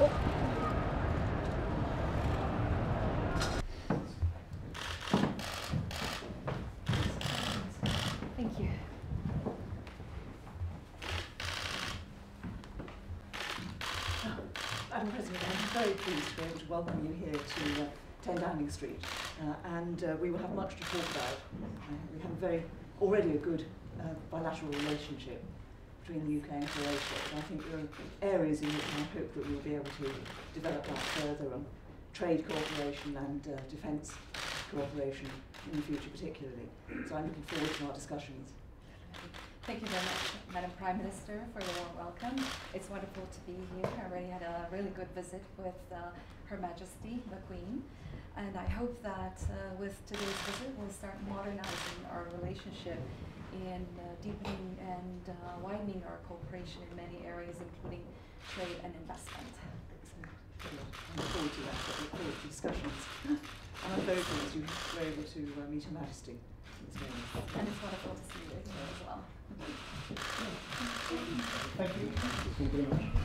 Thank you. Oh, President, I'm very pleased to be able to welcome you here to uh, 10 Downing Street. Uh, and uh, we will have much to talk about. Uh, we have a very, already a good uh, bilateral relationship between the UK and Croatia, and I think there are areas in which I hope that we'll be able to develop that further on trade cooperation and uh, defence cooperation in the future particularly. So I'm looking forward to our discussions. Thank you very much, Madam Prime Minister, for the warm welcome. It's wonderful to be here. I already had a really good visit with uh, Her Majesty, the Queen, and I hope that uh, with today's visit we'll start modernizing our relationship in uh, deepening and uh, widening our cooperation in many areas, including trade and investment. I look forward to that, I look forward to discussions. and I'm very pleased you were able to uh, meet Her Majesty. And it's wonderful to see you here as well. Thank you. Thank you very much. Thank you.